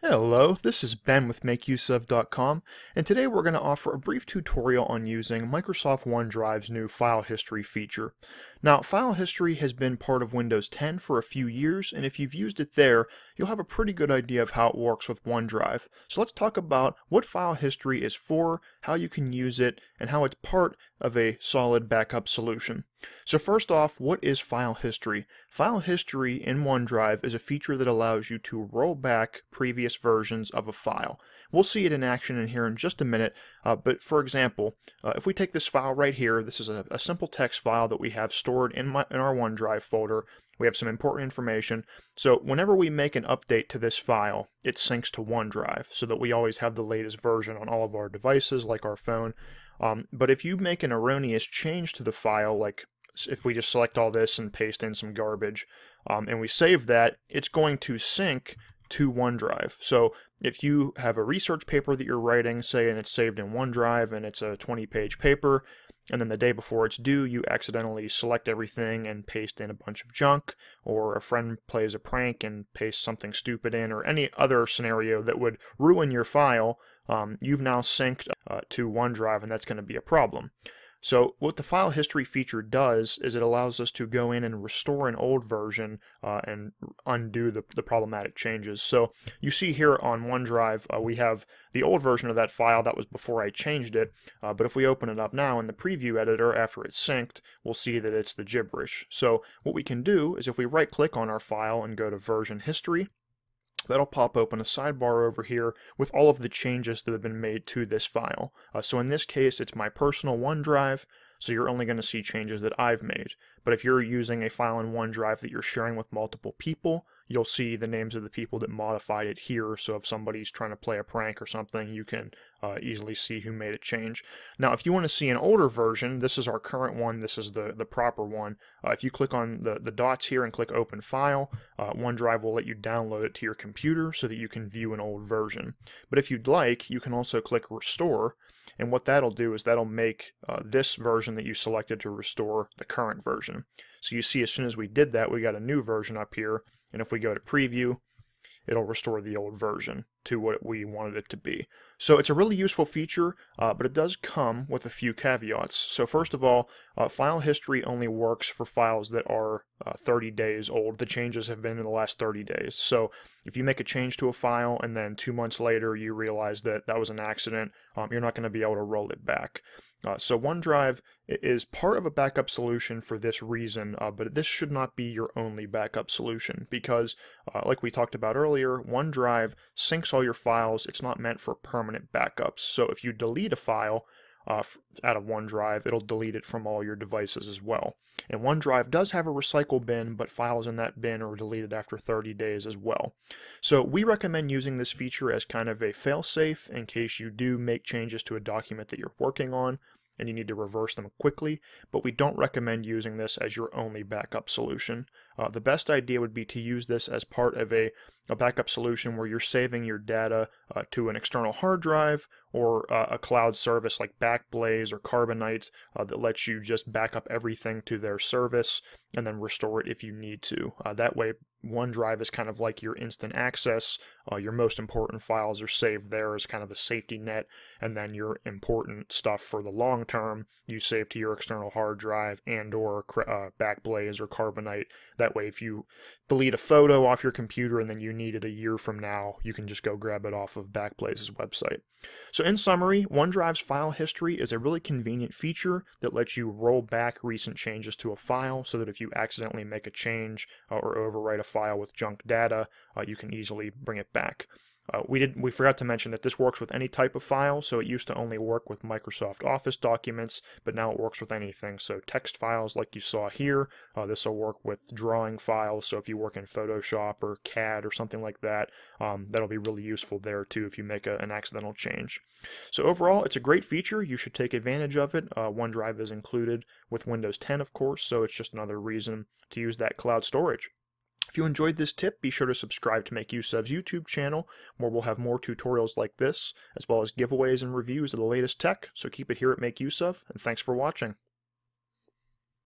Hello, this is Ben with MakeUseOf.com, and today we're going to offer a brief tutorial on using Microsoft OneDrive's new file history feature. Now, file history has been part of Windows 10 for a few years, and if you've used it there, you'll have a pretty good idea of how it works with OneDrive. So let's talk about what file history is for, how you can use it, and how it's part of a solid backup solution. So first off, what is file history? File history in OneDrive is a feature that allows you to roll back previous versions of a file. We'll see it in action in here in just a minute, uh, but for example, uh, if we take this file right here, this is a, a simple text file that we have stored in, my, in our OneDrive folder. We have some important information. So whenever we make an update to this file, it syncs to OneDrive so that we always have the latest version on all of our devices like our phone. Um, but if you make an erroneous change to the file, like if we just select all this and paste in some garbage um, and we save that, it's going to sync to OneDrive. So if you have a research paper that you're writing, say, and it's saved in OneDrive and it's a 20 page paper, and then the day before it's due, you accidentally select everything and paste in a bunch of junk, or a friend plays a prank and pastes something stupid in, or any other scenario that would ruin your file, um, you've now synced uh, to OneDrive, and that's going to be a problem. So what the file history feature does is it allows us to go in and restore an old version uh, and undo the, the problematic changes. So you see here on OneDrive uh, we have the old version of that file that was before I changed it, uh, but if we open it up now in the preview editor after it's synced, we'll see that it's the gibberish. So what we can do is if we right click on our file and go to version history, that'll pop open a sidebar over here with all of the changes that have been made to this file. Uh, so in this case, it's my personal OneDrive, so you're only going to see changes that I've made. But if you're using a file in OneDrive that you're sharing with multiple people, you'll see the names of the people that modified it here. So if somebody's trying to play a prank or something, you can uh, easily see who made a change. Now, if you want to see an older version, this is our current one. This is the, the proper one. Uh, if you click on the, the dots here and click Open File, uh, OneDrive will let you download it to your computer so that you can view an old version. But if you'd like, you can also click Restore, and what that'll do is that'll make uh, this version that you selected to restore the current version. So you see as soon as we did that, we got a new version up here, and if we go to Preview, it'll restore the old version to what we wanted it to be. So it's a really useful feature, uh, but it does come with a few caveats. So first of all, uh, file history only works for files that are uh, 30 days old. The changes have been in the last 30 days. So if you make a change to a file and then two months later you realize that that was an accident, um, you're not going to be able to roll it back. Uh, so OneDrive is part of a backup solution for this reason, uh, but this should not be your only backup solution because, uh, like we talked about earlier, OneDrive syncs all your files. It's not meant for permanent backups. So if you delete a file uh, out of OneDrive, it'll delete it from all your devices as well. And OneDrive does have a recycle bin, but files in that bin are deleted after 30 days as well. So we recommend using this feature as kind of a fail-safe in case you do make changes to a document that you're working on and you need to reverse them quickly, but we don't recommend using this as your only backup solution. Uh, the best idea would be to use this as part of a, a backup solution where you're saving your data uh, to an external hard drive or uh, a cloud service like Backblaze or Carbonite uh, that lets you just back up everything to their service and then restore it if you need to. Uh, that way, OneDrive is kind of like your instant access. Uh, your most important files are saved there as kind of a safety net, and then your important stuff for the long term you save to your external hard drive and or Backblaze or Carbonite. That way, if you delete a photo off your computer and then you need it a year from now, you can just go grab it off of Backblaze's website. So in summary, OneDrive's file history is a really convenient feature that lets you roll back recent changes to a file so that if you accidentally make a change uh, or overwrite a file with junk data, uh, you can easily bring it back. Uh, we did we forgot to mention that this works with any type of file, so it used to only work with Microsoft Office documents, but now it works with anything. So text files like you saw here, uh, this will work with drawing files, so if you work in Photoshop or CAD or something like that, um, that'll be really useful there too if you make a, an accidental change. So overall, it's a great feature. You should take advantage of it. Uh, OneDrive is included with Windows 10, of course, so it's just another reason to use that cloud storage. If you enjoyed this tip, be sure to subscribe to Make Use of's YouTube channel, where we'll have more tutorials like this, as well as giveaways and reviews of the latest tech, so keep it here at Make Use of, and thanks for watching.